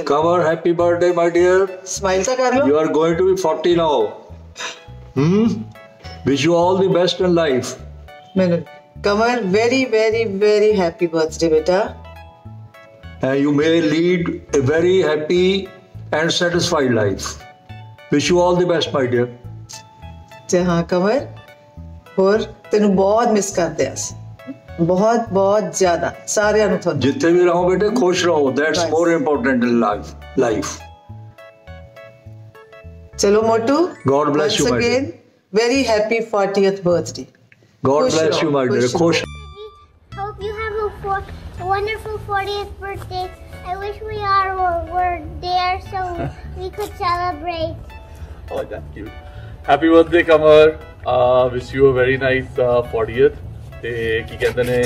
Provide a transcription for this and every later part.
Come on, happy birthday, my dear. Smile, sir, You are going to be 40 now. Hmm? Wish you all the best in life. Minute. Kamal, very, very, very happy birthday, beta. And you may lead a very happy and satisfied life. Wish you all the best, my dear. ਜੀ ਹਾਂ ਕਮਰ ਹੋਰ ਤੈਨੂੰ ਬਹੁਤ miss ਕਰਦੇ बहुत बहुत ज़्यादा सारे अनुथोन जितने भी रहो बेटे खुश रहो that's more important in life चलो मोटू god bless you again very happy 40th birthday god bless you my dear खुश hope you have a wonderful 40th birthday i wish we all were there so we could celebrate oh that's cute happy birthday kamar uh, wish you a very nice uh, 40th ਤੇ ਕੀ ਕਹਿੰਦੇ ਨੇ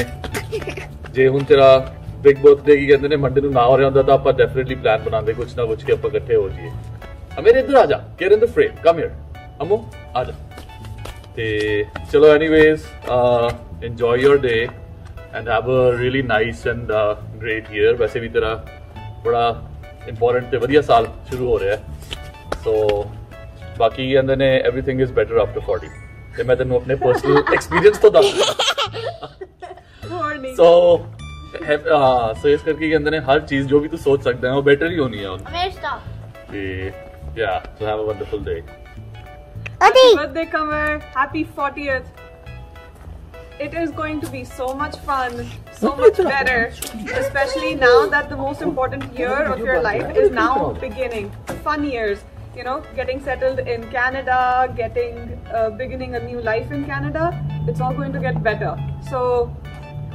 ਜੇ ਹੁਣ ਤੇਰਾ big birthday ਕੀ ਕਹਿੰਦੇ ਨੇ Monday ਨੂੰ ਨਾ ਹੋ ਰਿਹਾ ਹੁੰਦਾ ਤਾਂ ਆਪਾਂ ਡੈਫੀਨਿਟਲੀ ਪਲਾਨ ਬਣਾਉਂਦੇ ਕੁਝ ਨਾ ਕੁਝ ਕਿ ਆਪਾਂ ਇਕੱਠੇ ਹੋ ਜਾਈਏ ਆ ਮੇਰੇ ਇੱਧਰ ਆ ਜਾ get in the frame come here ਅਮੋ ਆ ਜਾ ਤੇ ਚਲੋ anyways enjoy your day and have a really nice and uh, great year ਵੈਸੇ ਵੀ ਤੇਰਾ ਬੜਾ ਇੰਪੋਰਟੈਂਟ ਤੇ ਵਧੀਆ ਸਾਲ ਸ਼ੁਰੂ ਹੋ ਰਿਹਾ ਹੈ ਸੋ ਬਾਕੀ ਕਹਿੰਦੇ ਨੇ everything is better after 40 ਤੇ ਮੈਂ ਤੈਨੂੰ ਆਪਣੇ ਪਰਸਨਲ ਐਕਸਪੀਰੀਅੰਸ ਤੋਂ so uh, so करके के अंदर है हर चीज जो भी तू सोच सकता है वो बेटर ही होनी है उन yeah so have a wonderful day. Adi. birthday Kanwar happy 40th it is going to be so much fun so much better especially now that the most important year of your life is now beginning. Fun years you know getting settled in canada getting uh, beginning a new life in canada it's all going to get better. So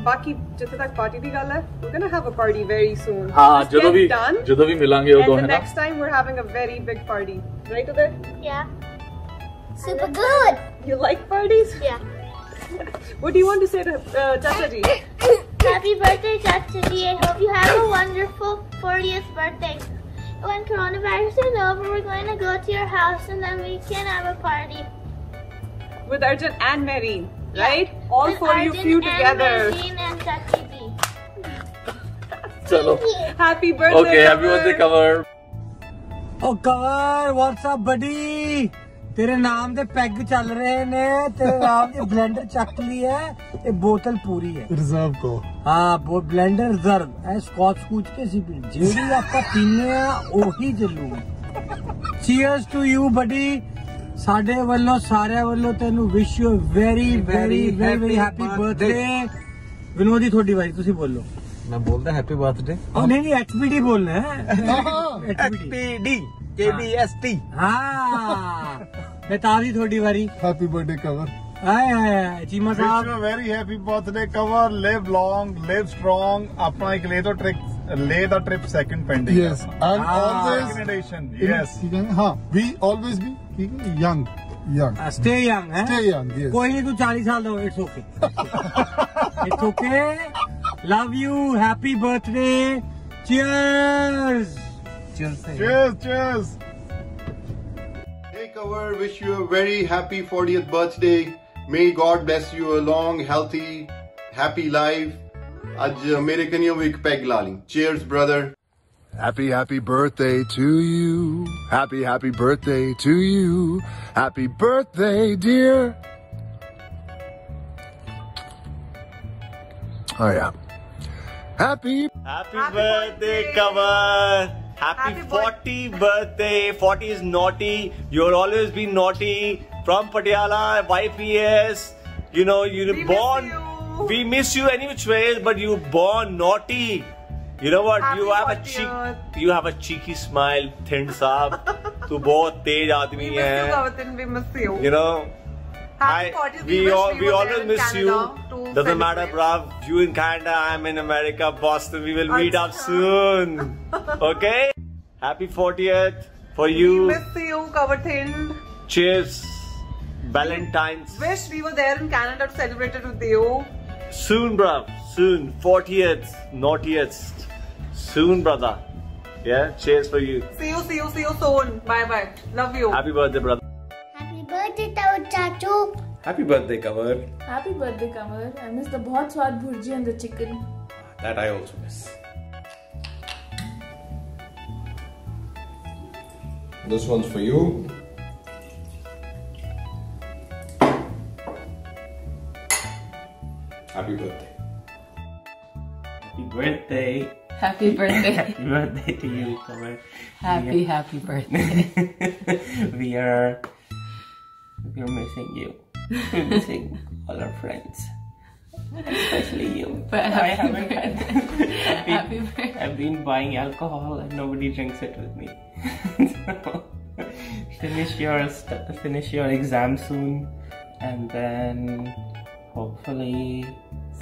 बाकी जितने तक party भी गाला we're gonna have a party very soon. हाँ जब भी जब भी मिलेंगे वो दो है next time we're having a very big party. Right Uday? Yeah. Super good. You like parties? Yeah. What do you want to say to uh, happy birthday Chacha I hope you have a wonderful 40th birthday. When coronavirus is over we're going to go to your house and then we can have a party. With Arjun and Mehreen yeah. right? All four of you together. Chalo. Happy birthday. Okay, happy birthday, cover. Oh, cover. What's up, buddy? ਤੇਰੇ ਨਾਮ ਦੇ peg ਚੱਲ ਰਹੇ ਨੇ ਤੇਰੇ ਨਾਮ ਦੇ blender ਚੱਕ ਲਈ ਹੈ ਇਹ ਬੋਤਲ ਪੂਰੀ ਹੈ ਰਿਜ਼ਰਵ ਕੋ ਹਾਂ ਉਹ ਬਲੈਂਡਰ ਰਿਜ਼ਰਵ ਐ ਸਕੌਚ ਕੂਚ ਕੇ ਸੀ ਜਿਹੜੀ ਆਪਾਂ ਪੀਨੇ ਆ ਉਹੀ ਜਲੂ ਚੀਅਰਸ ਟੂ ਯੂ ਬਡੀ ਸਾਡੇ ਵੱਲੋਂ ਸਾਰਿਆਂ ਵੱਲੋਂ ਤੈਨੂੰ wish you very very very happy birthday ਵਿਨੋਦੀ ਤੁਹਾਡੀ ਵਾਰੀ ਤੁਸੀਂ ਬੋਲੋ। ਮੈਂ ਬੋਲਦਾ ਹੈਪੀ ਬਰਥਡੇ ਉਹ ਨਹੀਂ ਨਹੀਂ ਐਚਪੀਡੀ ਬੋਲਣਾ ਹੈ। ਐਚਪੀਡੀ ਕੇਬੀਐਸਟੀ ਹਾਂ। ਬਤਾਵੀ ਤੁਹਾਡੀ ਵਾਰੀ। ਹੈਪੀ ਬਰਥਡੇ ਕਵਰ ਆਏ ਆਏ Cheema Sahib. Very happy birthday Kanwar live long live strong ਆਪਣਾ ਇੱਕ ਲੇ ਤੋਂ trip Leh the trip second pending. Yes, and ah. always. Recommendation. Yes. Ha. We ठीक है young young. Uh, stay young, eh? Stay young, yes. कोई नहीं तू चालीस साल दो it's okay it's okay love you happy birthday cheers cheers cheers Hey cover, wish you a very happy 40th birthday. May God bless you a long, healthy, happy life. आज मेरे कनियों में एक पैग ला ली cheers brother Happy, happy birthday to you. Happy, happy birthday to you. Happy birthday, dear. Oh, yeah. Happy Happy, birthday, Kamal. Happy, Happy 40 birthday. 40 is naughty. You'll always be naughty. From Patiala, YPS. You know, you're We miss born. you. We miss you any which ways, but you're born naughty. You know what? You have a cheek. You have a cheeky smile, Thind saab. तू बहुत तेज आदमी है. You know. We we always miss you. Doesn't matter, bruv. You in Canada, I'm in America, Boston. We will meet up soon. Okay? Happy 40th for you. We miss you, Kanwar Thind. Cheers. Valentine's. Wish we were there in Canada to celebrate it with you. Soon, bruv. Soon. 40th. Naughtiest. Soon, brother. Yeah? Cheers for you. See you, see you, see you soon. Bye bye. Love you. Happy birthday, brother. Happy birthday, Tao Chachu. Happy birthday, Kanwar. Happy birthday, Kanwar. I miss the bahut swad bhurji and the chicken. That I also miss. This one's for you. Happy birthday. Happy birthday. Happy birthday. happy birthday to you, Kamal. Happy, are- happy birthday. we are we are missing you. We're missing all our friends. Especially you. But I haven't had I've been, Happy birthday. I've been buying alcohol and nobody drinks it with me. so, finish your finish your exam soon and then hopefully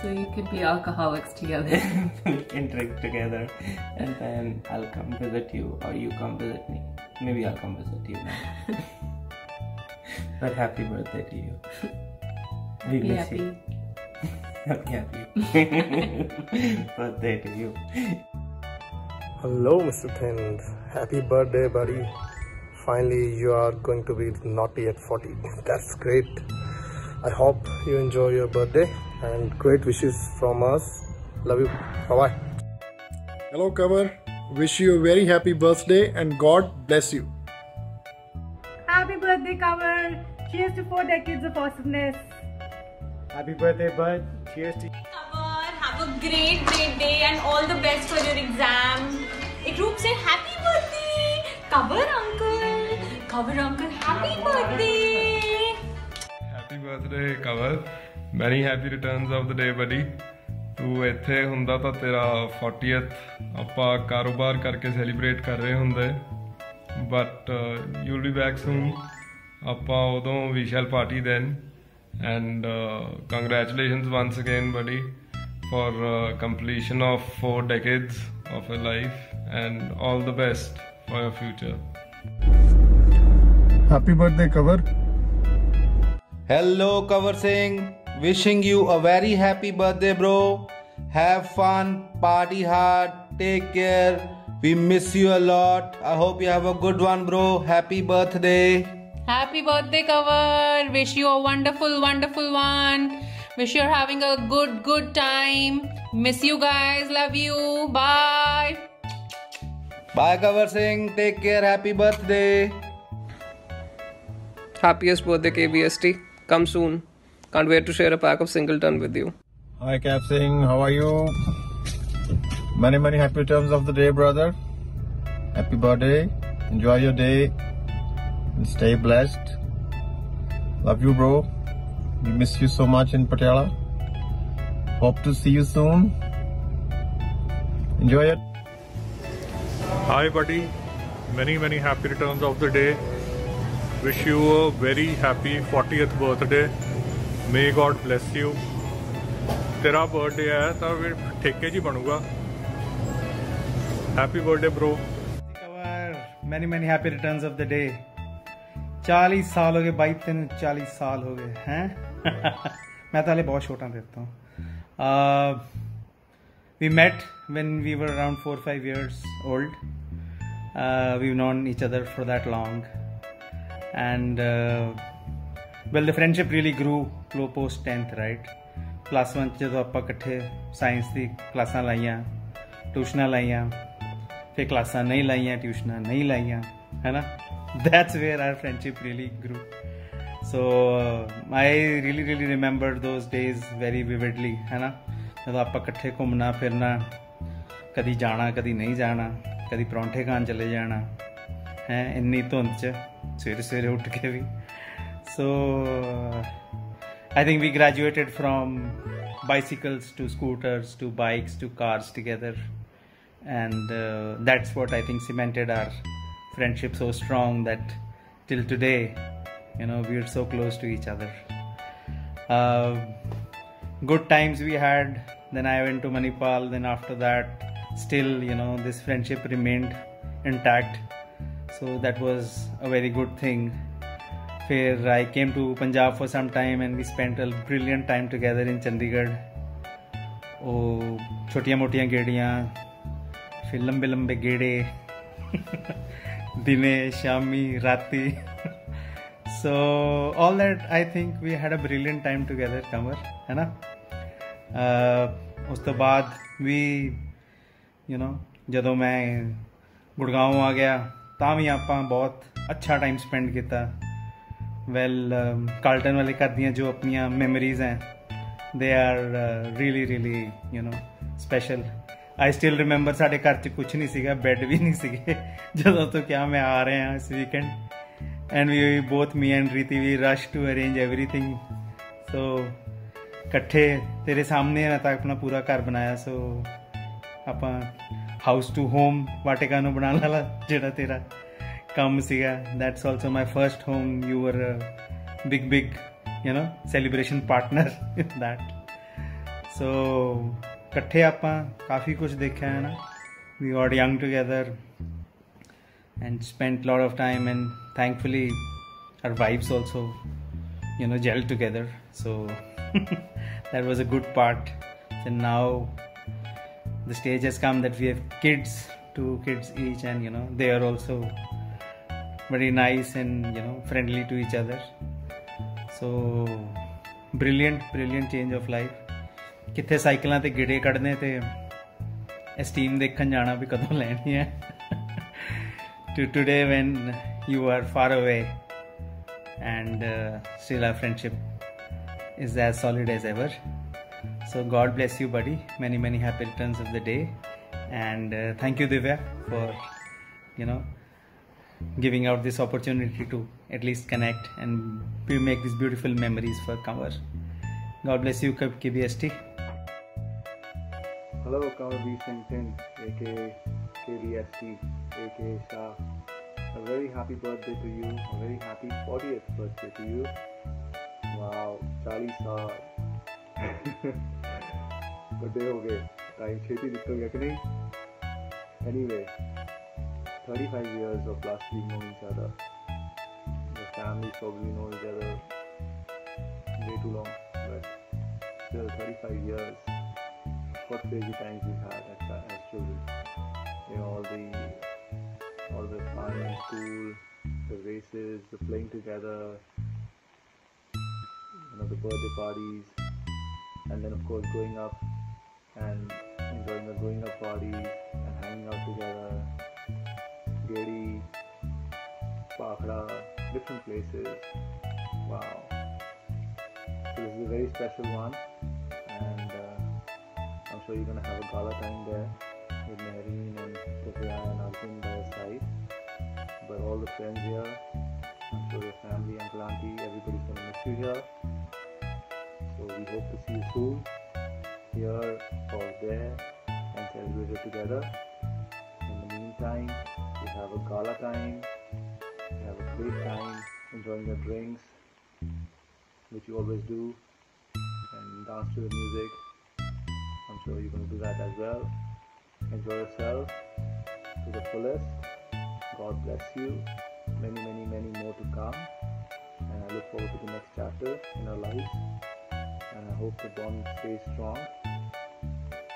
So you could be alcoholics together. we can drink together and then I'll come visit you or you come visit me. Maybe I'll come visit you now. but happy birthday to you. We Be miss happy. you. happy happy birthday to you. Hello, Mr. Thind. Happy birthday, buddy. Finally, you are going to be naughty at 40. That's great. I hope you enjoy your birthday and great wishes from us. Love you. Bye bye. Hello, Kanwar. Wish you a very happy birthday and God bless you. Happy birthday, Kanwar. Cheers to four decades of awesomeness. Happy birthday, bud. Cheers to Kanwar. Have a great, great day and all the best for your exam. group said happy birthday. Kanwar uncle. Kanwar uncle, happy birthday. Happy birthday, Kanwar. Many happy returns of the day buddy ਤੂੰ ਇੱਥੇ ਹੁੰਦਾ ਤਾਂ ਤੇਰਾ 40th ਆਪਾਂ ਕਾਰੋਬਾਰ ਕਰਕੇ celebrate ਕਰ ਰਹੇ ਹੁੰਦੇ but you will be back soon ਆਪਾਂ ਉਦੋਂ ਵੀ shall party then and congratulations once again buddy for uh, completion of four decades of your life and all the best for your future. Happy birthday, cover. Hello, Cover Singh. Wishing you a very happy birthday, bro. Have fun, party hard, take care. We miss you a lot. I hope you have a good one, bro. Happy birthday. Happy birthday, Kanwar. Wish you a wonderful, wonderful one. Wish you're having a good, good time. Miss you guys. Love you. Bye. Bye, Kanwar Singh. Take care. Happy birthday. Happiest birthday, KBST. Come soon. Can't wait to share a pack of Singleton with you. Hi, Cap Singh. How are you? Many, many happy returns of the day, brother. Happy birthday. Enjoy your day. And stay blessed. Love you, bro. We miss you so much in Patiala. Hope to see you soon. Enjoy it. Hi, buddy. Many, many happy returns of the day. Wish you a very happy 40th birthday. May god bless you तेरा birthday है तो फिर ठेके जी बनूगा। Happy birthday bro many many happy return of the day चालीस साल हो गए बाई तेन चालीस साल हो गए हैं? मैं तो हाले बहुत छोटा देता हूँ। We met when we were around four five years old we known each other for that long and well the friendship really grew close post 10th right plus 1 ਚ ਜਦੋਂ ਆਪਾਂ ਇਕੱਠੇ ਸਾਇੰਸ ਦੀ ਕਲਾਸਾਂ ਲਾਈਆਂ ਟਿਊਸ਼ਨਾਂ ਲਾਈਆਂ ਫਿਰ ਕਲਾਸਾਂ ਨਹੀਂ ਲਾਈਆਂ ਟਿਊਸ਼ਨਾਂ ਨਹੀਂ ਲਾਈਆਂ ਹੈਨਾ that's where our friendship really grew so i really really remember those days very vividly ਹੈ ਨਾ ਜਦੋਂ ਆਪਾਂ ਇਕੱਠੇ ਘੁੰਮਣਾ ਫਿਰਨਾ ਕਦੀ ਜਾਣਾ ਕਦੀ ਨਹੀਂ ਜਾਣਾ ਕਦੀ ਪਰੌਂਠੇ ਖਾਣ ਚਲੇ ਜਾਣਾ ਹੈ ਇੰਨੀ ਧੁੰਦ 'ਚ ਸਵੇਰੇ ਸਵੇਰੇ ਉੱਠ ਕੇ ਵੀ ਸੋ I think we graduated from bicycles to scooters to bikes to cars together, and uh, that's what I think cemented our friendship so strong that till today, you know, we're so close to each other. Uh, good times we had. Then I went to Manipal. Then after that, still, you know, this friendship remained intact. So that was a very good thing. फिर I came to Punjab for some time and we spent a brilliant time together in Chandigarh. ਉਹ ਛੋਟੀਆਂ ਮੋਟੀਆਂ ਗੇੜੀਆਂ ਫਿਰ ਲੰਬੇ ਲੰਬੇ ਗੇੜੇ ਦਿਨੇ ਸ਼ਾਮੀ ਰਾਤੀ so all that I think we had a brilliant time together ਕਮਰ ਹੈ ਨਾ ਉਸ ਤੋਂ ਬਾਅਦ ਵੀ you know ਜਦੋਂ ਮੈਂ ਗੁੜਗਾਉਂ ਆ ਗਿਆ ਤਾਂ ਵੀ ਆਪਾਂ ਬਹੁਤ ਅੱਛਾ ਟਾਈਮ ਸਪੈਂਡ ਕੀਤਾ ਵੈਲ ਕਾਲਟਨ ਵਾਲੇ ਘਰ ਦੀਆਂ ਜੋ ਆਪਣੀਆਂ ਮੈਮਰੀਜ਼ ਹੈ they are really really you know special I still remember ਸਾਡੇ ਘਰ 'ਚ ਕੁਝ ਨਹੀਂ ਸੀਗਾ ਬੈੱਡ ਵੀ ਨਹੀਂ ਸੀਗੇ ਜਦੋਂ ਤੋਂ ਕਿਹਾ ਮੈਂ ਆ ਰਿਹਾ ਇਸ weekend and we both me and Riti we rush to arrange everything so ਇਕੱਠੇ ਤੇਰੇ ਸਾਹਮਣੇ ਮੈਂ ਤਾਂ ਆਪਣਾ ਪੂਰਾ ਘਰ ਬਣਾਇਆ ਸੋ ਆਪਾਂ ਹਾਊਸ ਟੂ ਹੋਮ ਵਾਟਿਕਾ ਨੂੰ ਬਣਾਉਣ ਵਾਲਾ ਜਿਹੜਾ ਤੇਰਾ ਕੰਮ ਸੀਗਾ that's also my first home you were big big you نو celebration partner in that so ਇਕੱਠੇ ਆਪਾਂ ਕਾਫੀ ਕੁਝ ਦੇਖਿਆ ਹੈ ਨਾ we got young together and spent a lot of time and thankfully our wives also you know gelled together so that was a good part and now the stage has come that we have kids two kids each and you know they are also very nice and you know friendly to each other so brilliant brilliant change of life ਕਿੱਥੇ ਸਾਈਕਲਾਂ ਤੇ ਗਿੜੇ ਕੱਢਨੇ ਤੇ steam ਦੇਖਣ ਜਾਣਾ ਵੀ ਕਦੋਂ ਲੈਣੀ ਹੈ to today when you are far away and uh, still our friendship is as solid as ever so god bless you buddy many many happy returns of the day and uh, thank you divya for you know giving out this opportunity to at least connect and we make these beautiful memories for cover god bless you kbst Hello, Kawabi Singh aka KBST, aka Shah. A very happy birthday to you. A very happy 40th birthday to you. Wow, 40 साल birthday हो गए time छेती निकल गया कि नहीं anyway 35 years of last week knowing each other the families probably know each other way too long but still 35 years what crazy times we had as, as children. You know, all the all the fun in school, the races, the playing together, you know, the birthday parties, and then of course growing up and enjoying the growing up parties and hanging out together. Gedi, Pakhra, different places. Wow. So this is a very special one and uh, I'm sure you're gonna have a gala time there with Mehreen and Divya and Arjun by your side. But all the friends here, I'm sure your family, Uncle Auntie, everybody's gonna miss you here. So we hope to see you soon, here or there, and celebrate it together. In the meantime, have a gala time, have a great time enjoying your drinks, which you always do, and dance to the music. I'm sure you're going to do that as well. Enjoy yourself to the fullest. God bless you. Many, many, many more to come. And I look forward to the next chapter in our lives. And I hope the bond stays strong.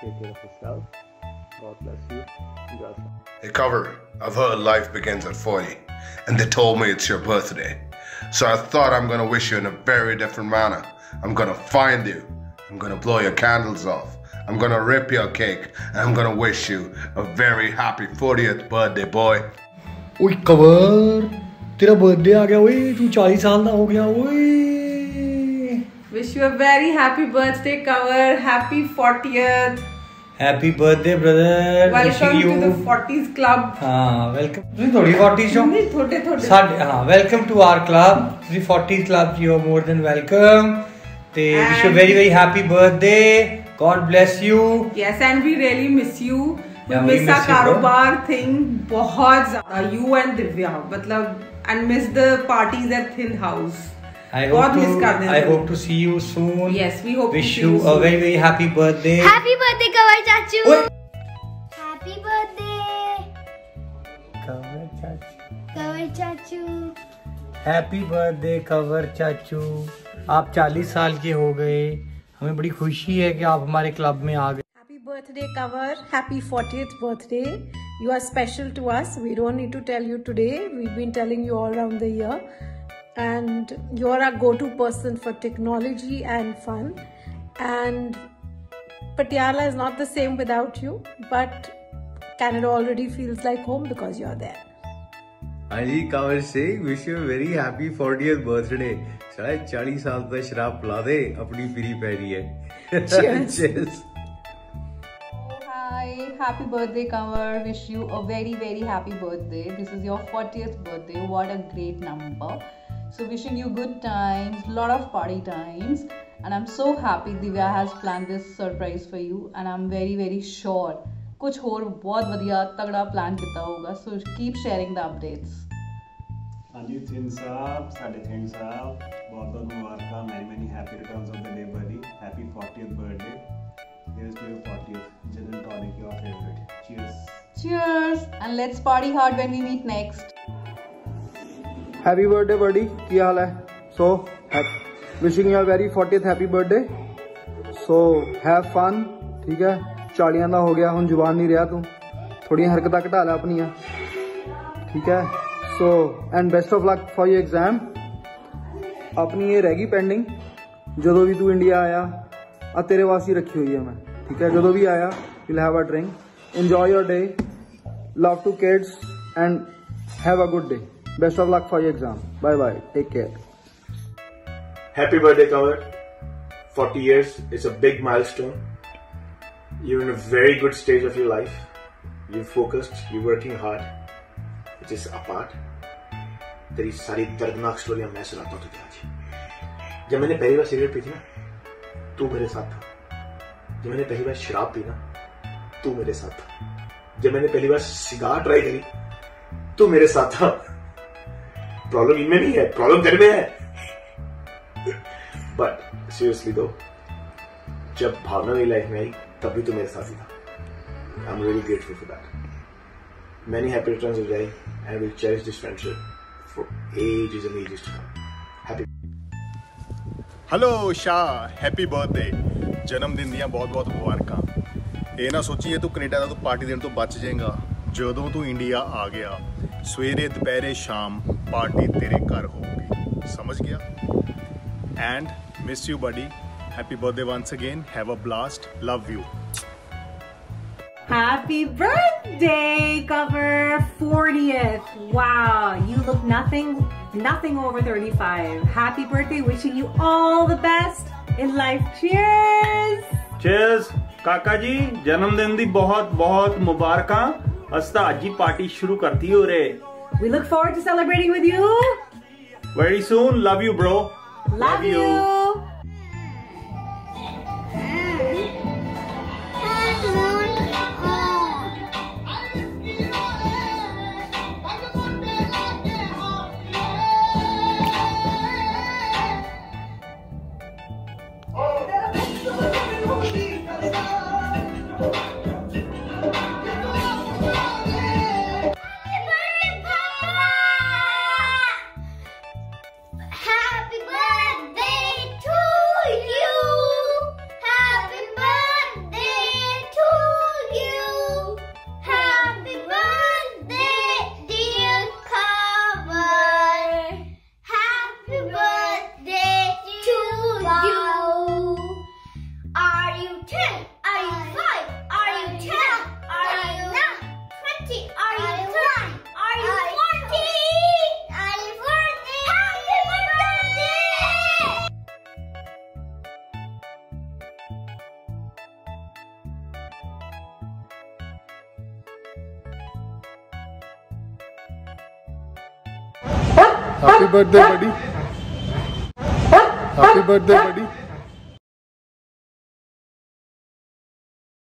Take care of yourself. God bless you. Hey, Kanwar. I've heard life begins at 40, and they told me it's your birthday. So I thought I'm gonna wish you in a very different manner. I'm gonna find you. I'm gonna blow your candles off. I'm gonna rip your cake, and I'm gonna wish you a very happy 40th birthday, boy. Oi Kanwar, तेरा birthday आ गया ओए तू 40 साल ho gaya गया Wish you a very happy birthday, Kanwar. Happy 40th happy birthday brother welcome to the 40s club हाँ welcome ਤੁਸੀਂ ਥੋੜੀ 40 show ਨਹੀਂ ਥੋੜੇ ਥੋੜੇ ਸਾਡੇ ਹਾਂ ਵੈਲਕਮ ਟੂ ਆਰ ਕਲੱਬ ਤੁਸੀਂ 40s club you are more than welcome ਤੇ wish you very very happy birthday god bless you yes and we really miss you मिसा कारोबार थिंग बहुत ज़्यादा यू एंड दिव्या मतलब and miss the parties at Thind house I hope to, I hope to see you soon. Yes, we hope Wish to see you. Wish you a very very happy birthday. Happy birthday, Kavar Chachu. Oh. Happy birthday, Kavar Chachu. Kavar Chachu. Happy birthday, Kavar Chachu. आप 40 साल के हो गए हमें बड़ी खुशी है कि आप हमारे क्लब में आ गए happy birthday Kanwar happy 40th birthday you are special to us we don't need to tell you today we been telling you all around the year and you're a go-to person for technology and fun and Patiala is not the same without you but Canada already feels like home because you're there. Anji Kamal Singh wish you a very happy 40th birthday. शायद 40 साल तक शराब पिला दे अपनी free पैरी है Cheers. Cheers. Hi, happy birthday, Kanwar. Wish you a very, very happy birthday. This is your 40th birthday. What a great number. So wishing you good times, lot of party times. And I'm so happy Divya has planned this surprise for you. And I'm very very sure कुछ और बहुत बढ़िया तगड़ा plan किया होगा. So keep sharing the updates हाँ जी थिन साहब साढ़े थिन साहब बहुत बहुत मुबारक many many happy returns of the day buddy happy 40th birthday here's to your 40th gin and tonic your favorite. Cheers. Cheers. And let's party hard when we meet next. Happy birthday buddy की हाल है so wishing your very fortieth happy birthday so have fun ठीक है ਚਾਲੀਆਂ ਦਾ ਹੋ ਗਿਆ ਹੁਣ ਜ਼ੁਬਾਨ ਨਹੀਂ ਰਿਹਾ ਤੂੰ ਥੋੜੀਆਂ ਹਰਕਤਾਂ ਘਟਾ ਲੈ ਆਪਣੀਆਂ ਠੀਕ ਹੈ so and best of luck for your exam ਆਪਣੀ ਇਹ ਰਹਿ ਗਈ ਪੈਂਡਿੰਗ ਜਦੋਂ ਵੀ ਤੂੰ ਇੰਡੀਆ ਆਇਆ ਆ ਤੇਰੇ ਵਾਸਤੇ ਰੱਖੀ ਹੋਈ ਹੈ ਮੈਂ ਠੀਕ ਹੈ ਜਦੋਂ ਵੀ ਆਇਆ you have a drink enjoy your day love to kids and have a good day best of luck for your exam bye bye take care happy birthday Kanwar 40 years it's a big milestone you in a very good stage of your life you focused you working hard which is apart तेरी सारी दर्दनाक story मैं सुनाता हूँ तुझे जब मैंने पहली बार सिगरेट पी थी ना, तू मेरे साथ था। जब मैंने पहली बार शराब पी ना, तू मेरे साथ था। जब मैंने पहली बार सिगार ट्राई करी, तू मेरे साथ था। प्रॉब्लम इनमें नहीं है प्रॉब्लम तेरे में है बट सीरियसली दो जब भावना मेरी लाइफ में आई तब भी तो मेरे साथ ही था I am really grateful for that many happy returns of जाई I will cherish this friendship for ages and ages to come happy hello ਸ਼ਾ ਹੈਪੀ ਬਰਥਡੇ ਜਨਮ ਦਿਨ ਦੀਆਂ ਬਹੁਤ-ਬਹੁਤ ਮੁਬਾਰਕਾਂ ਇਹ ਨਾ ਸੋਚੀਏ ਤੂੰ ਕੈਨੇਡਾ ਦਾ ਤੂੰ ਪਾਰਟੀ ਦੇਣ ਤੋਂ ਬਚ ਜਾਏਗਾ ਜਦੋਂ ਤੂੰ ਇੰਡੀਆ ਆ ਗਿਆ ਸਵੇਰੇ ਦੁਪਹਿਰੇ ਸ਼ਾਮ ਪਾਰਟੀ ਤੇਰੇ ਘਰ ਹੋਊਗੀ ਸਮਝ ਗਿਆ and miss you buddy happy birthday once again have a blast love you Happy birthday, cover 40th. Wow, you look nothing, nothing over 35. Happy birthday, wishing you all the best in life. Cheers! Cheers ਕਾਕਾ ਜੀ ਜਨਮ ਦਿਨ ਦੀ ਬਹੁਤ ਬਹੁਤ ਮੁਬਾਰਕਾਂ Asta, party shuru. We look forward to celebrating with you. Very soon. Love you, bro. Love, Love you. you. Birthday buddy happy birthday buddy